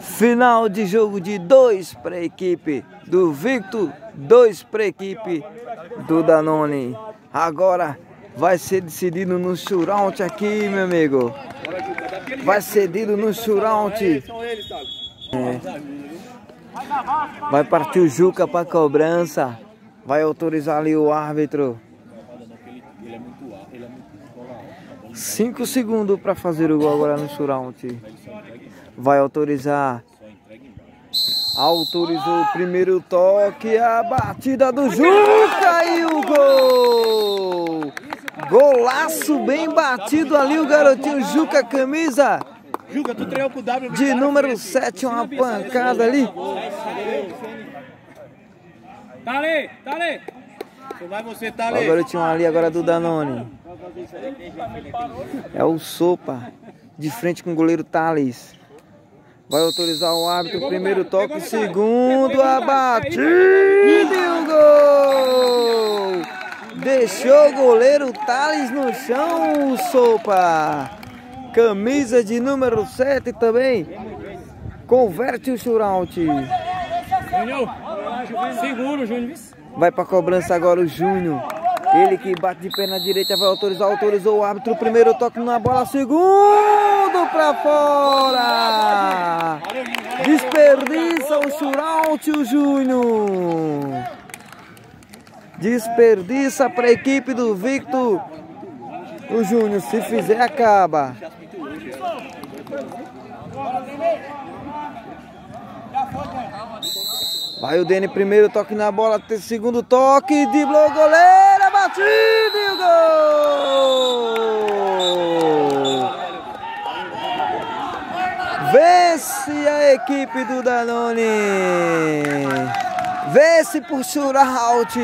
Final de jogo de dois para a equipe do Victor, dois para a equipe do Danone. Agora vai ser decidido no shootout aqui, meu amigo. Vai ser decidido no shootout. É. Vai partir o Juca para cobrança. Vai autorizar ali o árbitro. Cinco segundos para fazer o gol agora no shootout vai autorizar. Autorizou o primeiro toque, a batida do Juca e o gol! Golaço bem batido ali, o garotinho Juca, camisa de número 7, uma pancada ali. Tá ali, tá ali. Vai você, tá ali. O garotinho ali agora do Danone. É o Sopa, de frente com o goleiro Thales. Vai autorizar o árbitro, primeiro toque, segundo, a batida e o gol! Deixou o goleiro Thales no chão, Sopa. Camisa de número 7 também. Converte o shootout. Júnior, seguro, Júnior. Vai para cobrança agora o Júnior. Ele que bate de perna direita vai autorizar, autorizou o árbitro. Primeiro toque na bola, segundo para fora. Desperdiça o shootout o Júnior. Desperdiça para a equipe do Victor. O Júnior, se fizer, acaba. Vai o Dene, primeiro toque na bola, segundo toque, driblou o goleiro, a batida e o gol! Vence a equipe do Danone! Vence por shootout!